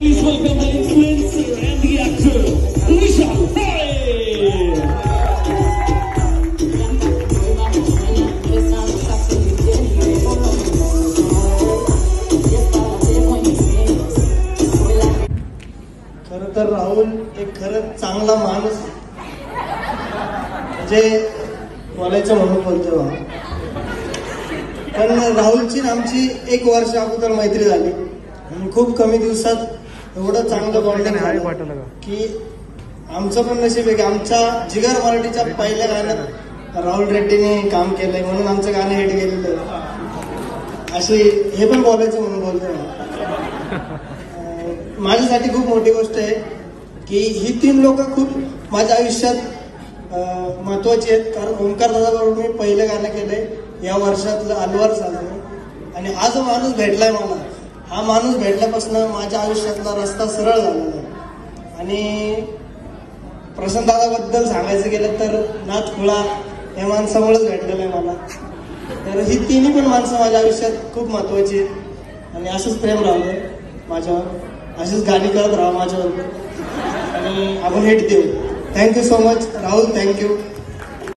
Please welcome the influencer and the actor, खर तर राहुल एक खरंच चांगला माणूस म्हणजे बोलायचं म्हणून बोलतो हो. पण राहुलची आमची एक वर्ष अगोदर मैत्री झाली. आणि खूप कमी दिवसात एवढं चांगलं बॉन्डिंग की? आमचं पण नशीब आहे की आमच्या जिगर मराठीच्या पहिल्या गाण्यात राहुल रेड्डीने काम केलंय म्हणून आमचं गाणं हिट गेलेलं अशी हे पण बोलायचं म्हणून बोलतोय माझ्यासाठी खूप मोठी गोष्ट आहे की ही तीन लोक खूप माझ्या आयुष्यात महत्वाची आहेत. कारण ओंकार दादाबरोबर मी पहिलं गाणं केलंय. या वर्षातलं अलवार साजरं आणि हा जो माणूस भेटलाय मला. हा माणूस भेटल्यापासून माझ्या आयुष्यातला रस्ता सरळ झालेला आहे आणि प्रशांत सांगायचं गेलं तर नाथ खुळा या माणसामुळेच भेटलेलं आहे मला. तर ही तिन्ही पण माणसं माझ्या आयुष्यात खूप महत्वाची आहेत. आणि असंच प्रेम राहू माझ्यावर. अशीच गाणी करत राहा माझ्यावर. आणि आपण हिट देऊ. Thank you so much Rahul thank you